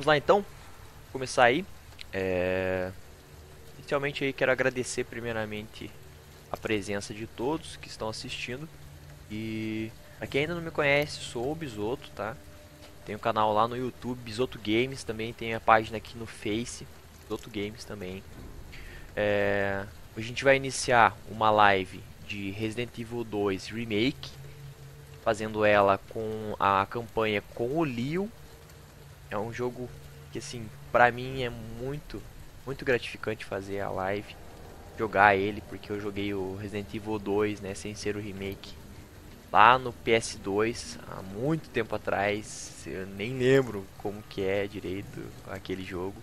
Vamos lá então, começar aí. É... Inicialmente aí quero agradecer primeiramente a presença de todos que estão assistindo. E pra quem ainda não me conhece, sou o Bisoto, tá? Tem um canal lá no YouTube, Bisoto Games, também tem a página aqui no Face, Bisoto Games também. É... Hoje a gente vai iniciar uma live de Resident Evil 2 Remake, fazendo ela com a campanha com o Leon é um jogo que assim, pra mim é muito, muito gratificante fazer a live, jogar ele, porque eu joguei o Resident Evil 2, né, sem ser o remake, lá no PS2, há muito tempo atrás, eu nem lembro como que é direito aquele jogo,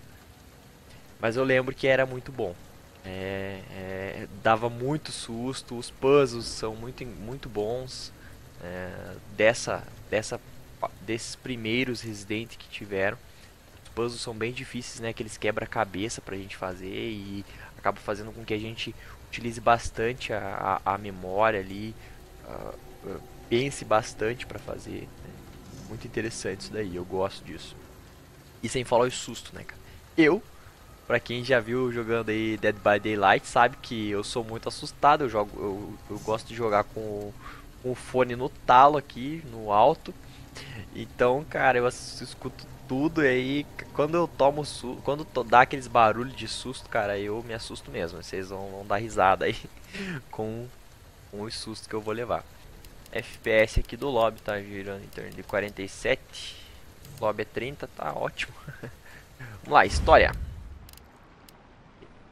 mas eu lembro que era muito bom. É, é, dava muito susto, os puzzles são muito, muito bons é, dessa, dessa desses primeiros Resident que tiveram. Os puzzles são bem difíceis, né? Aqueles quebra-cabeça pra gente fazer e acaba fazendo com que a gente utilize bastante a, a, a memória ali, uh, pense bastante para fazer. Né? Muito interessante isso daí, eu gosto disso. E sem falar o susto, né, cara? Eu, pra quem já viu jogando aí Dead by Daylight, sabe que eu sou muito assustado. Eu jogo, eu, eu gosto de jogar com, com o fone no talo aqui, no alto. Então, cara, eu escuto tudo e aí quando eu tomo susto, quando to, dá aqueles barulhos de susto, cara, eu me assusto mesmo. Vocês vão, vão dar risada aí com, com os sustos que eu vou levar. FPS aqui do lobby tá girando em torno de 47. Lobby é 30, tá ótimo. Vamos lá, história.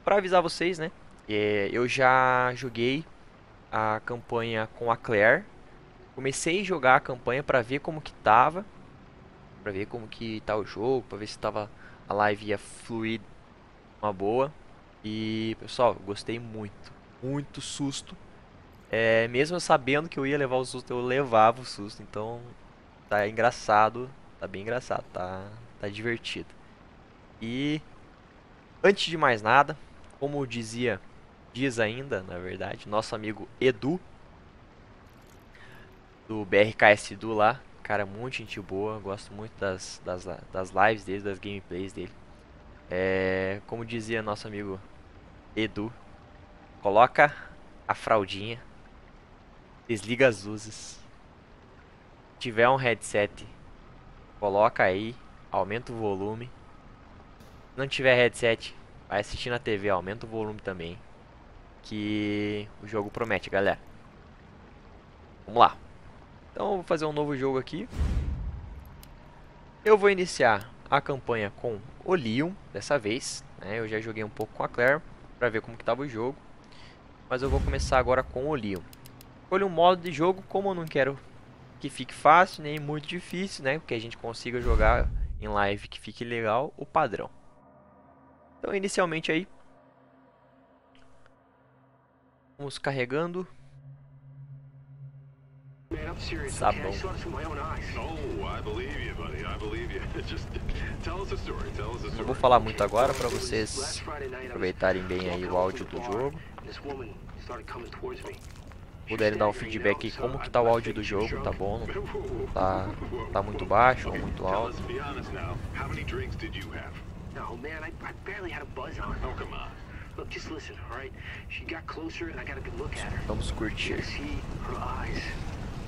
Pra avisar vocês, né? É, eu já joguei a campanha com a Claire Comecei a jogar a campanha para ver como que tava, para ver como que tá o jogo, para ver se tava a live ia fluir uma boa. E pessoal, gostei muito, muito susto. É, mesmo sabendo que eu ia levar o susto, eu levava o susto. Então tá engraçado, tá bem engraçado, tá, tá divertido. E antes de mais nada, como dizia, diz ainda, na verdade, nosso amigo Edu, do BRKS do lá. Cara, muito gente boa. Gosto muito das, das, das lives dele, das gameplays dele. É, como dizia nosso amigo Edu, coloca a fraldinha, desliga as luzes. Se tiver um headset, coloca aí, aumenta o volume. Se não tiver headset, vai assistir na TV, aumenta o volume também. Que o jogo promete, galera. Vamos lá. Então vou fazer um novo jogo aqui. Eu vou iniciar a campanha com o Leon, dessa vez. Né? Eu já joguei um pouco com a Claire, para ver como que estava o jogo. Mas eu vou começar agora com o Leon. Escolho um modo de jogo, como eu não quero que fique fácil, nem muito difícil, né? Que a gente consiga jogar em live que fique legal, o padrão. Então inicialmente aí, vamos carregando Sabão. Não vou falar muito agora para vocês aproveitarem bem aí o áudio do jogo. Puderem dar um feedback aí como que tá o áudio do jogo, tá bom? Tá, tá muito baixo ou muito alto? No, man, I, I barely had a buzz on. Oh, come on. Look, just listen, all right? She got closer and I got a good look at her. Vamos curtir. See her eyes.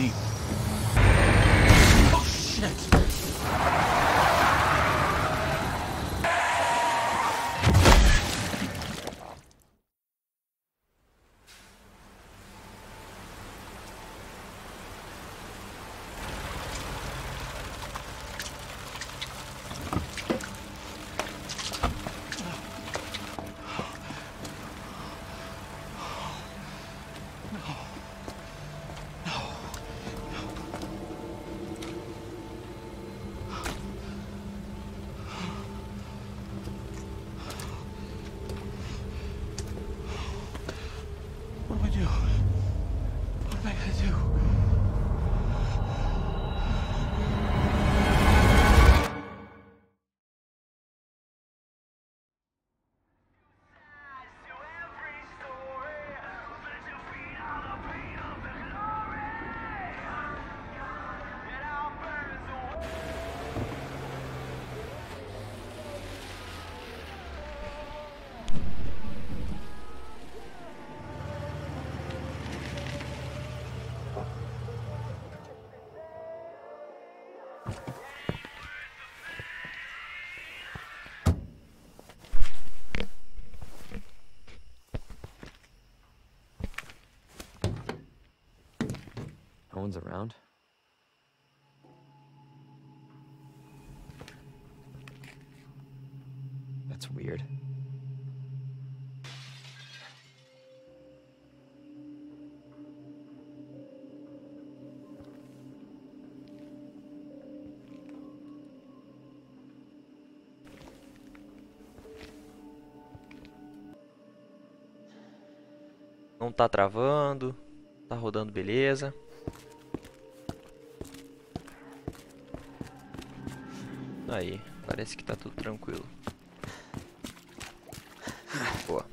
leave. One's around. That's weird. Não tá travando. Tá rodando beleza. Aí, parece que tá tudo tranquilo. Boa.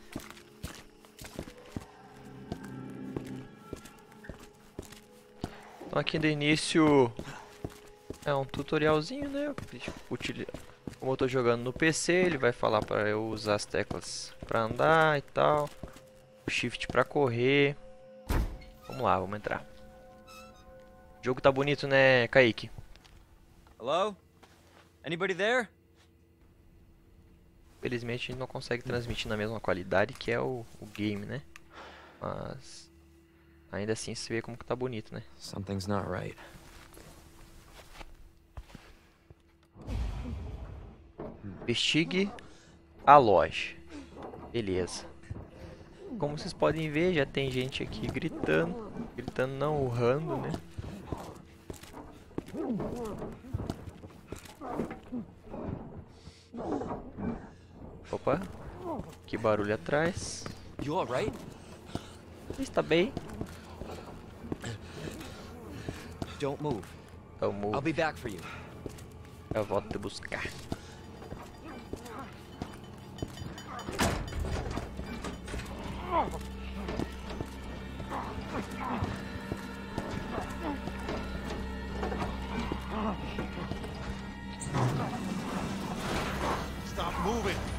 Então aqui do início é um tutorialzinho, né? Como eu tô jogando no PC, ele vai falar para eu usar as teclas para andar e tal. O shift para correr. Vamos lá, vamos entrar. O jogo tá bonito, né, Kaique? Hello? Anybody there? Felizmente a gente não consegue transmitir na mesma qualidade que é o, o game, né? Mas ainda assim se vê como que tá bonito, né? Something's not right. Investigue a loja. Beleza. Como vocês podem ver, já tem gente aqui gritando. Gritando não, urrando, né? Opa. Que barulho atrás. You alright? Está bem. Don't move. Então, I'll move. be back for you. Eu volto te buscar. Stop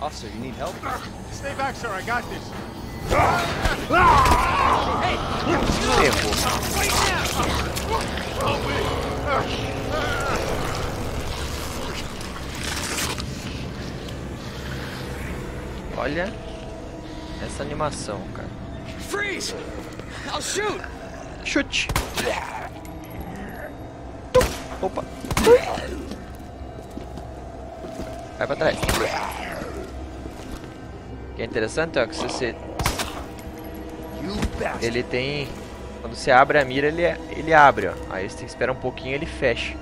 Officer, you need help? Stay back, sir. I got this. Ferrou. Olha essa animação, cara. Freeze! I'll shoot! Chute. Opa. Vai pra trás. Que é interessante, ó, que se você... Ele tem... Quando você abre a mira, ele, ele abre, ó. Aí você tem que esperar um pouquinho ele fecha.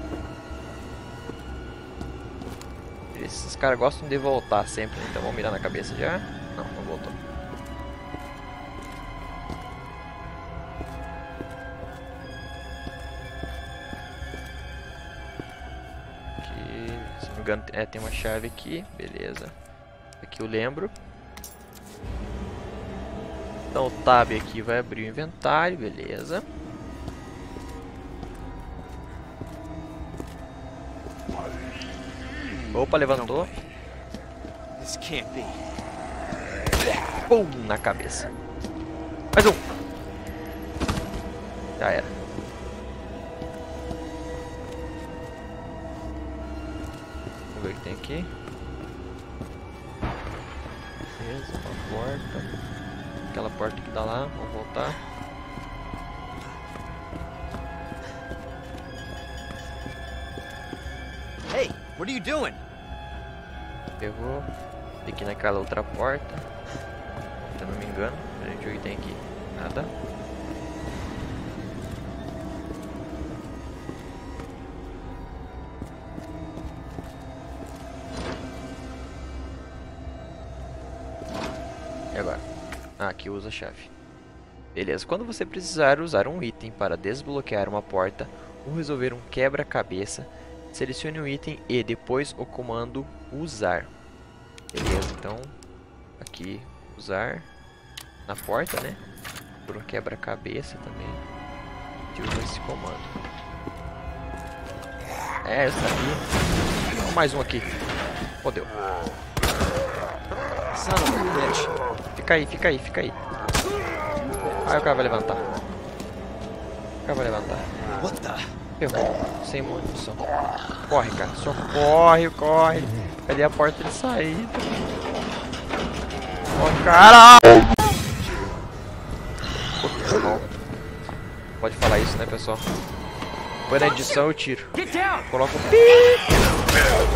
Esses caras gostam de voltar sempre, né? então vamos mirar na cabeça já. Não, não voltou. Aqui, se não me engano, é, tem uma chave aqui, beleza. Aqui eu lembro. Então o tab aqui vai abrir o inventário, beleza. Opa, levantou. Pum, na cabeça. Mais um. Já era. Vamos ver o que tem aqui. Beleza, uma porta. Aquela porta que tá lá, vamos voltar. Hey, what are you doing? Tem que ir naquela outra porta. Se eu não me engano. A gente o que tem aqui. Nada. E? Ah, aqui usa a chave. Beleza, quando você precisar usar um item para desbloquear uma porta ou resolver um quebra-cabeça, selecione o item e depois o comando usar. Beleza, então aqui usar na porta, né? Um quebra-cabeça também. A gente usa esse comando. É, eu sabia. Mais um aqui. Fodeu. Son of a bitch. Fica aí, fica aí, fica aí. Aí o cara vai levantar. O cara vai levantar. What the? Ferrou. Sem munição. Corre, cara. Só corre, corre. Cadê a porta de saída? Ó, cara! Pode falar isso, né, pessoal? Depois na edição eu tiro. Coloca um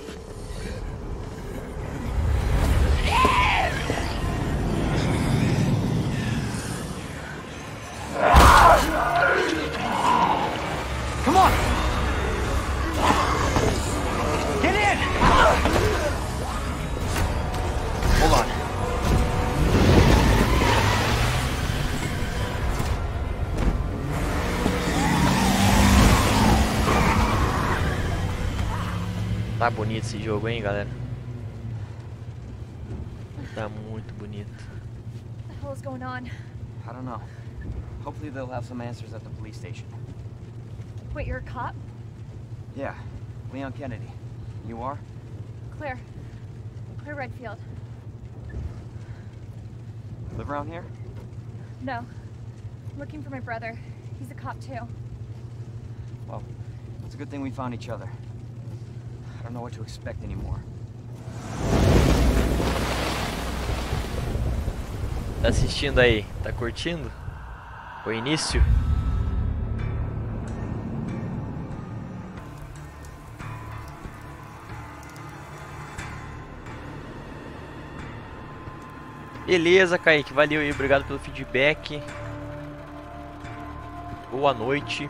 Bonito esse jogo, hein, galera? Tá muito bonito. What the hell is going on? I don't know. Hopefully they'll have some answers at the police station. Wait, you're a cop? Yeah, Leon Kennedy. You are? Claire. Claire Redfield. Live around here? No. I'm looking for my brother. He's a cop too. Well, it's a good thing we found each other. Don't know what to expect anymore. Tá assistindo aí? Tá curtindo? O início? Beleza, Kaique. Valeu aí. Obrigado pelo feedback. Boa noite.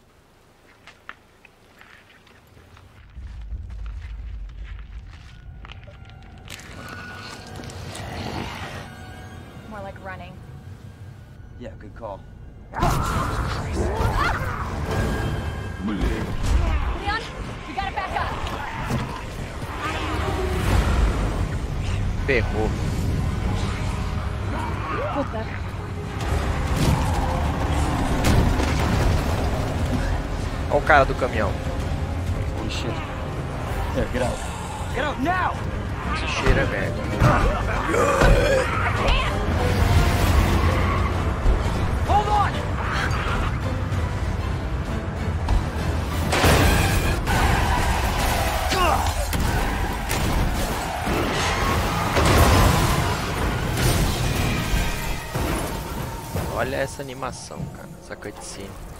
cara do caminhão. O cheiro. É grau. Get now! Esse cheiro é merda. Hold on! Olha essa animação, cara, essa cutscene.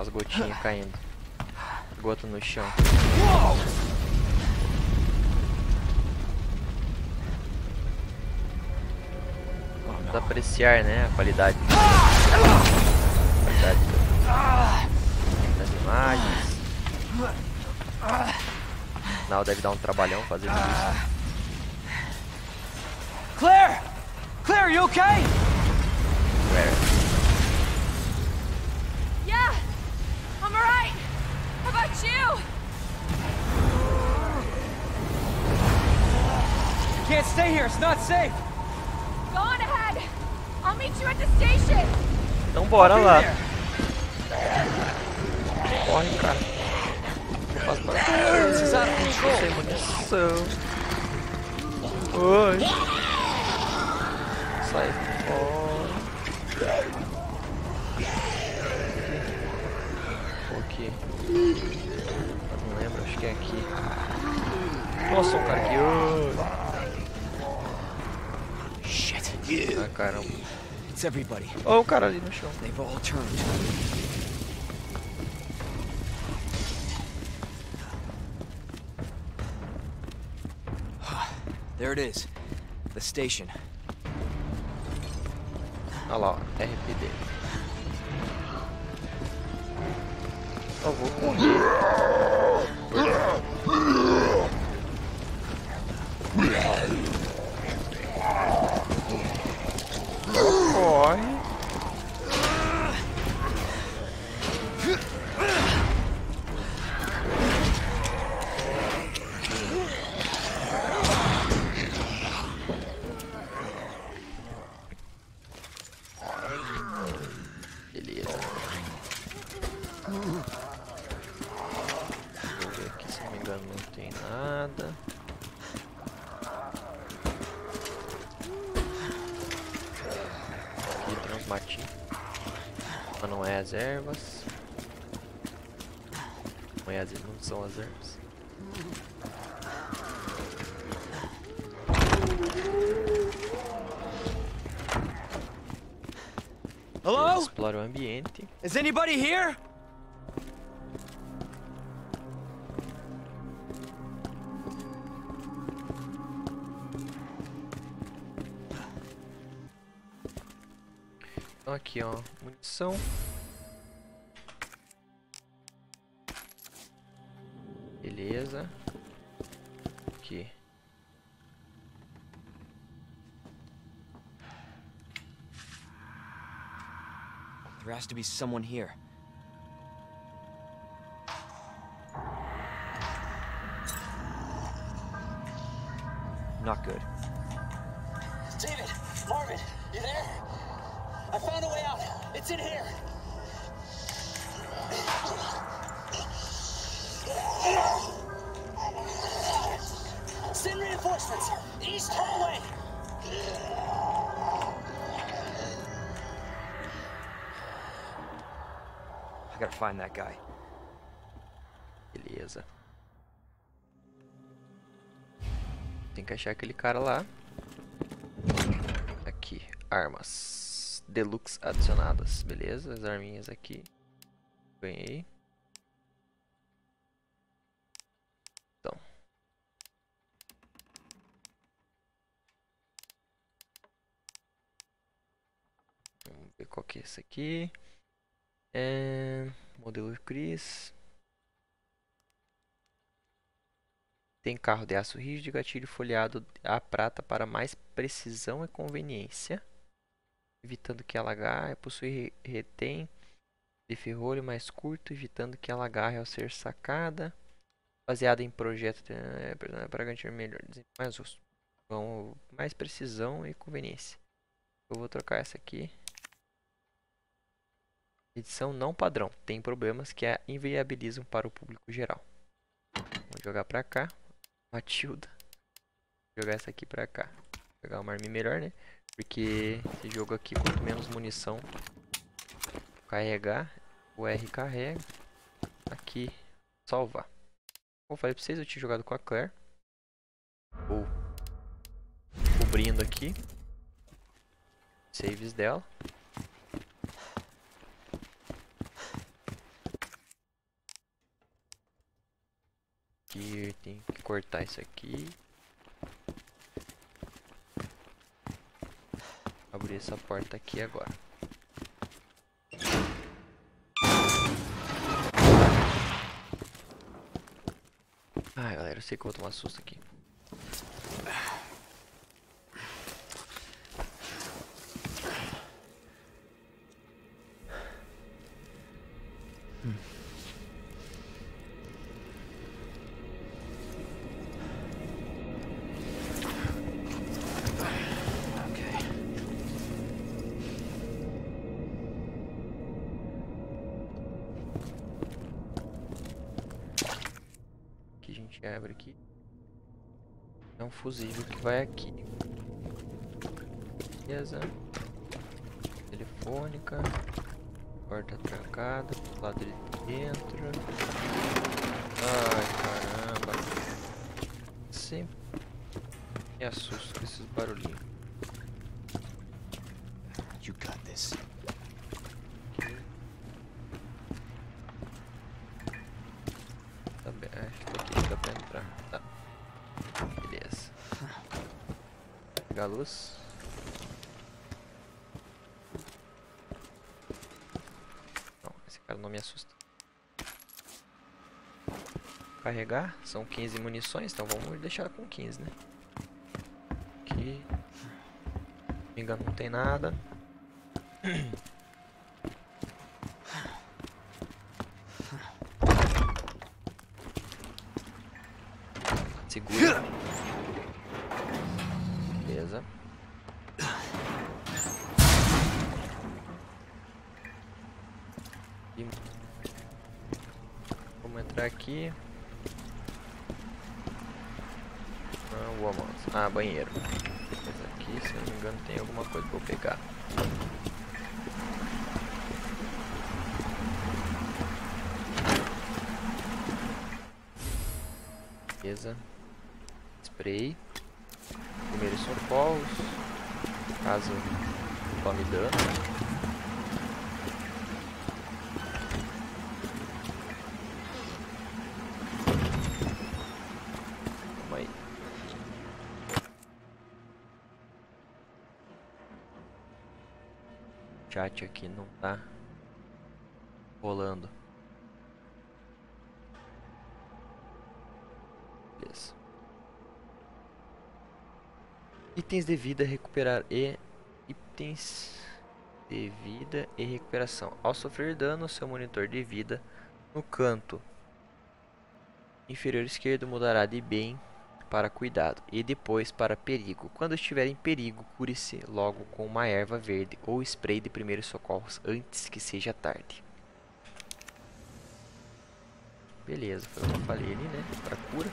Olha as gotinhas caindo. Gota no chão. Vamos apreciar, né? A qualidade. qualidade das imagens. Final deve dar um trabalhão fazer isso. Claire! Claire, you okay? Claire. You? You can't stay here. It's not safe. Go on ahead. I'll meet you at the station. Então bora Be lá. there. Corre, cara. Não faço para This is out of control. sem munição. Oi. Sai fora. Aqui. Eu não lembro, acho que é aqui. Nossa, um cara aqui. Oi. Shit. Ah, caramba. It's everybody. Olha o cara ali no chão. They've all turned. There it is. The station. Olha lá, RPD. Eu vou correr. Corre. Beleza. Vou ver aqui, se não me engano, não tem nada. Aqui tem uns matinhos. Mas não é as ervas. Não, é as, não são as ervas. Hello? Explora o ambiente. Is anybody here? Então aqui, ó, munição. Has to be someone here. Not good. David, Marvin, you there? I found a way out. It's in here. Send reinforcements. East hallway. Gotta find that guy. Beleza. Tem que achar aquele cara lá. Aqui, armas. Deluxe adicionadas. Beleza, as arminhas aqui. Ganhei. Então. Vamos ver qual que é esse aqui. É... Modelo Chris. Tem carro de aço rígido e gatilho folheado a prata para mais precisão e conveniência. Evitando que ela agarre. Possui re- retém de ferrolho mais curto, evitando que ela agarre ao ser sacada. Baseada em projeto é, para garantir melhor desempenho mais. Então, mais precisão e conveniência. Eu vou trocar essa aqui. Edição não padrão. Tem problemas que a inviabilizam para o público geral. Vou jogar pra cá. Matilda. Vou jogar essa aqui pra cá. Vou pegar uma arminha melhor, né? Porque esse jogo aqui, quanto menos munição carregar, o R carrega. Aqui, salvar. Como eu falei pra vocês, eu tinha jogado com a Claire. O, o abrindo aqui. Saves dela. Aqui tem que cortar isso aqui. Abrir essa porta aqui agora. Ai, galera, eu sei que eu vou tomar susto aqui. Fusível que vai aqui. Beleza. Telefônica. Porta trancada. do Lado de dentro. Ai caramba. Sempre me assusto com esses barulhinhos. You got this. Aqui. Tá bem, acho que aqui dá pra entrar. Tá. Beleza. Não, esse cara não me assusta. Carregar, são 15 munições, então vamos deixar com 15, né? Aqui. Se não me engano, não tem nada. Beleza. E... Vamos entrar aqui. Vou avançar. Ah, banheiro. Mas aqui, se não me engano, tem alguma coisa pra eu pegar. Beleza. Spray. Primeiros socorros. Caso tome dano. Calma aí. O chat aqui não tá rolando. Beleza. Itens de vida recuperar e itens de vida e recuperação. Ao sofrer dano, seu monitor de vida no canto inferior esquerdo mudará de bem para cuidado e depois para perigo. Quando estiver em perigo, cure-se logo com uma erva verde ou spray de primeiros socorros antes que seja tarde. Beleza, foi o que eu falei ali, né? Para cura.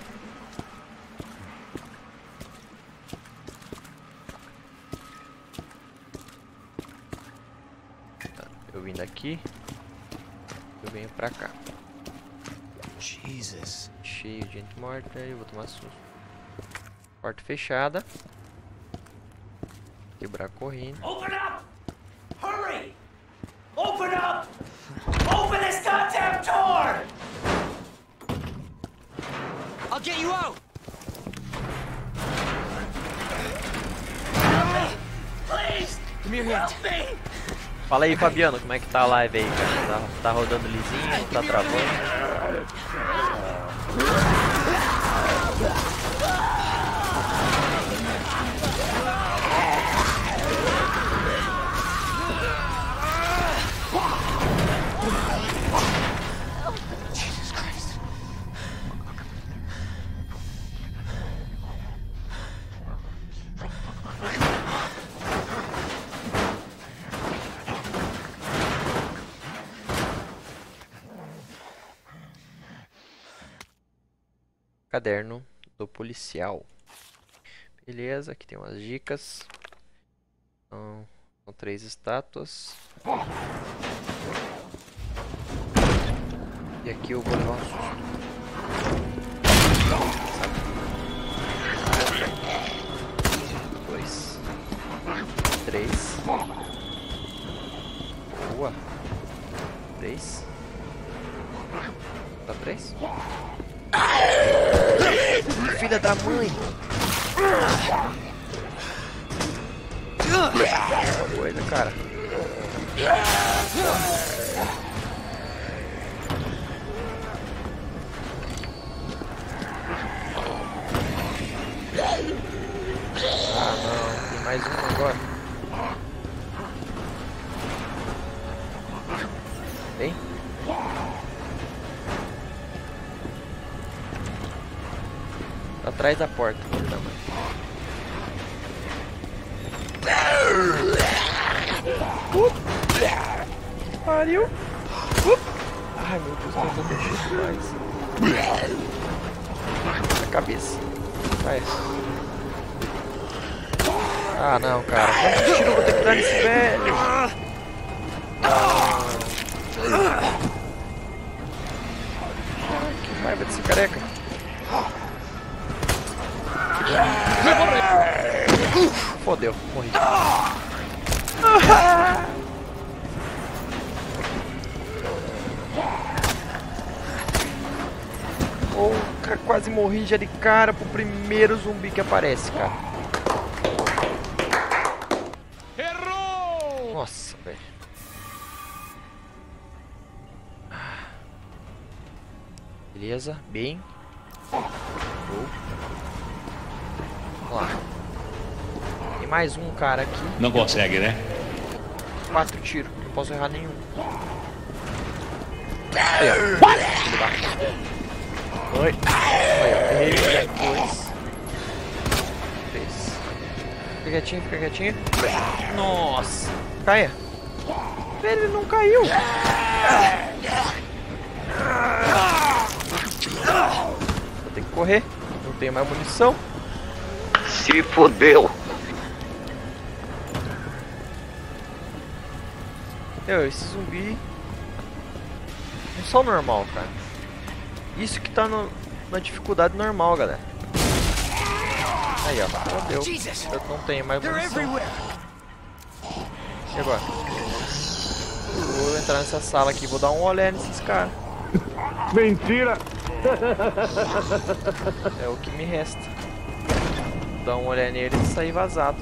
Eu vim daqui. Eu venho pra cá. Jesus. Cheio de gente morta. Eu vou tomar susto. Porta fechada. Quebrar a corrente. Open up! Hurry! Open up! Open this goddamn door! I'll get you out. Please! Give me your hand. Help me! Fala aí, Fabiano, como é que tá a live aí? Tá, tá rodando lisinho? Tá travando? caderno do policial. Beleza, aqui tem umas dicas. Então, são três estátuas. E aqui eu vou levar um. Dois. Três. Boa. Três. tá três? Filha da mãe! Coisa, cara. Ah não, tem mais um agora. Vem. Atrás da porta, filho da mãe. Up. Pariu. Up. Ai meu Deus, eu vou mexer demais. Na cabeça. Vai. Ah não, cara. Quantos tiros eu vou ter que dar nesse velho? Que raiva desse careca. Fodeu, morri. Oh, ca- quase morri já de cara pro primeiro zumbi que aparece, cara. Errou! Nossa, velho. Beleza, bem. Vamos lá. Tem mais um cara aqui. Não consegue, né? Quatro tiros, não posso errar nenhum. Aí, ó. Oi. Aí, ó. Errei dois. Três. Fica quietinho, fica quietinho. Nossa. Caia. Ele não caiu. Vou ter que correr. Não tenho mais munição. Se fodeu. Meu, esse zumbi não são normal, cara. Isso que tá no- na dificuldade normal, galera. Aí, ó. Fodeu. Eu não tenho mais munição. E agora? Vou entrar nessa sala aqui, vou dar um olé nesses caras. Mentira! É o que me resta. Dar um olé neles e sair vazado.